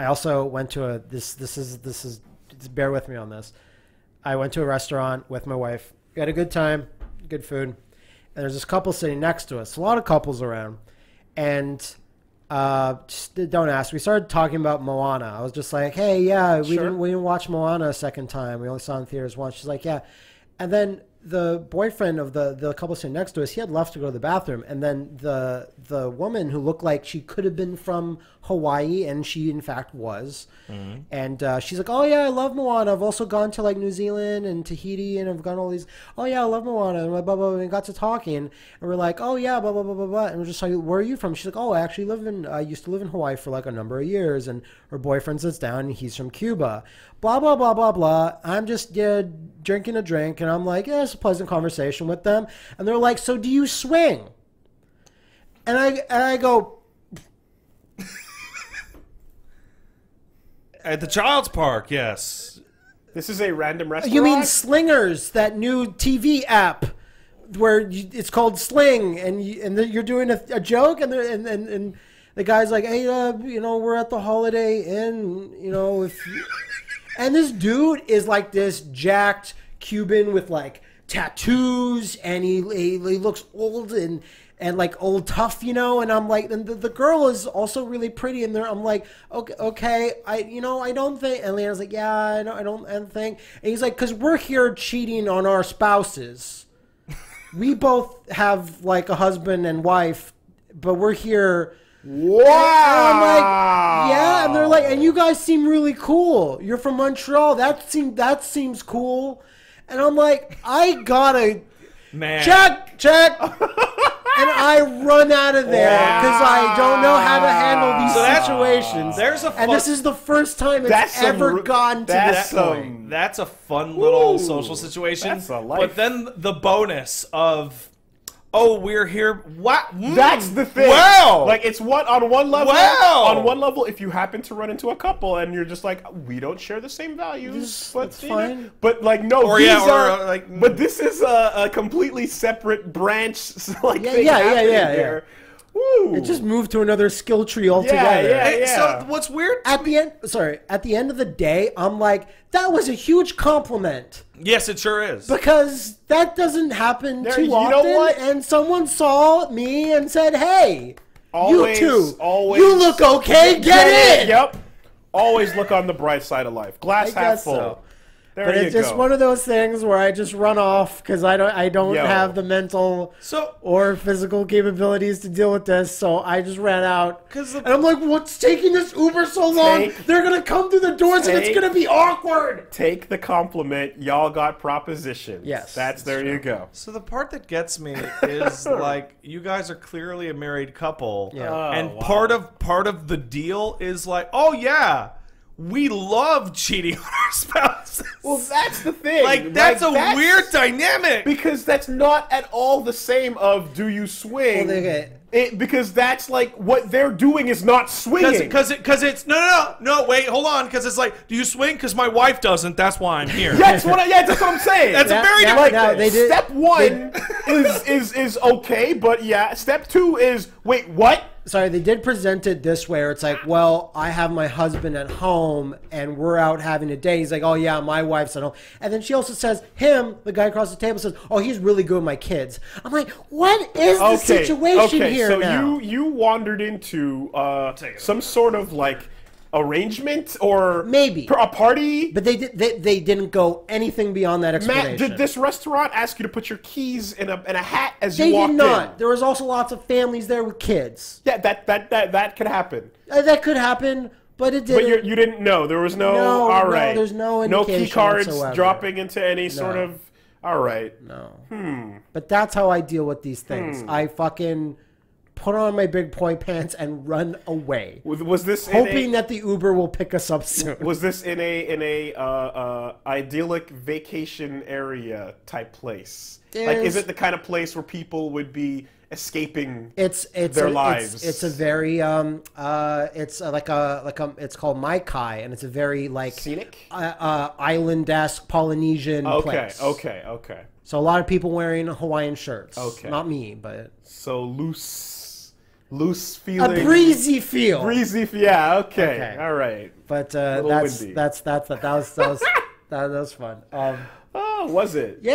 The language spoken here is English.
I also went to a this this is this is bear with me on this. I went to a restaurant with my wife. We had a good time, good food. And there's this couple sitting next to us. A lot of couples around, and uh, just don't ask. We started talking about Moana. I was just like, "Hey, yeah, we Sure. didn't we didn't watch Moana a second time. We only saw it in theaters once." She's like, "Yeah," and then the boyfriend of the the couple sitting next to us, he had left to go to the bathroom, and then the the woman who looked like she could have been from Hawaii, and she in fact was, and uh, she's like, "Oh yeah, I love Moana. I've also gone to like New Zealand and Tahiti, and I've gone all these. Oh yeah, I love Moana." And blah blah blah. And we got to talking, and we're like, "Oh yeah, blah blah blah blah blah." And we're just like, "Where are you from?" She's like, "Oh, I actually live in. I used to live in Hawaii for like a number of years." And her boyfriend sits down, and he's from Cuba. Blah blah blah blah blah. I'm just yeah, drinking a drink, and I'm like, "Yeah, it's a pleasant conversation with them." And they're like, "So do you swing?" And I and I go, At the child's park, yes. This is a random restaurant. You mean Slingers, that new TV app where you, it's called Sling, and you, and you're doing a, a joke, and, and and and the guy's like, "Hey, uh, you know, we're at the Holiday Inn, you know, if," you-" and this dude is like this jacked Cuban with like tattoos, and he he, he looks old and. And like old tough, you know, and I'm like, and the, the girl is also really pretty, and there I'm like, okay, okay, I, you know, I don't think. And Leanna's like, yeah, I don't, I don't, I don't think. And he's like, because we're here cheating on our spouses. we both have like a husband and wife, but we're here. Wow. I'm like, yeah, and they're like, and you guys seem really cool. You're from Montreal. That seem that seems cool. And I'm like, I gotta Man. check, check. and I run out of there because I don't know how to handle these So situations. there's a and this is the first time it's That's some ever re- gone to that's this some- point. That's a fun little Ooh, social situation. that's a life. But then the bonus of, oh, we're here. What? Mm, That's the thing. Wow. Like it's what on one level. Wow. On one level, if you happen to run into a couple and you're just like, we don't share the same values, but that's fine. But like, no, Or, these yeah, or, are uh, like- But this is a, a completely separate branch. Like Yeah, thing yeah, yeah, happening yeah, yeah. There. Woo. It just moved to another skill tree altogether. yeah. Hey, So what's weird? At the end, sorry, at the end of the day, I'm like, that was a huge compliment yes, it sure is. because that doesn't happen There- too you know often. what? And someone saw me and said, "Hey, Always, you two, always you look okay. Get, it? Yep. Always look on the bright side of life. Glass I half guess full. so. There But you it's just go. one of those things where I just run off because I don't, I don't Yo. have the mental so or physical capabilities to deal with this. So I just ran out. 'Cause the- and I'm like, what's taking this Uber so long? Take- They're gonna come through the doors and it's gonna be awkward. Take the compliment. Y'all got propositions. Yes, That's there you go. So the part that gets me is like you guys are clearly a married couple, Yeah. Oh, and wow. part of part of the deal is like, oh yeah, we love cheating on our spouses. Well, that's the thing. like that's a weird dynamic. because that's not at all the same of do you swing? Well, okay. It, because that's like what they're doing is not swinging. Because it, because it's no, no, no, no. Wait, hold on. Because it's like, do you swing? Because my wife doesn't. That's why I'm here. that's what I, yeah, that's what I'm saying. That's a very yeah, different. no, they did- Step one is is is okay, but yeah. Step two is wait, what? Sorry, they did present it this way, where it's like, well, I have my husband at home and we're out having a day. He's like, oh yeah, my wife's at home, and then she also says, him, the guy across the table, says, oh, he's really good with my kids. I'm like, what is the Okay, situation okay. here so now? you you wandered into uh, some sort of like arrangement or Maybe. a party. But they did. They, they didn't go anything beyond that explanation. Matt, did this restaurant ask you to put your keys in a in a hat as They you walked did not. in? There was also lots of families there with kids. Yeah, that that that that could happen. Uh, that could happen, but it But you didn't. you didn't know. There was no. No, all no, there's no no key cards whatsoever. dropping into any sort of. All right. no. Hmm. But that's how I deal with these things. I fucking put on my big boy pants and run away, Was, was this hoping a, that the Uber will pick us up soon. was this in a in a uh, uh, idyllic vacation area type place? Like, is it the kind of place where people would be escaping? It's it's their a, lives. It's, it's a very um uh it's uh, like a like a it's called Maikai and it's a very like Scenic? uh, uh, island-esque Polynesian Okay, place. okay, okay. So a lot of people wearing Hawaiian shirts. Okay. Not me, but So loose loose feeling. a breezy feel. Breezy. Yeah. Okay. Okay. All right. But uh, that's, that's that's that, that was that was that, that was fun. Um, Oh, was it? yeah.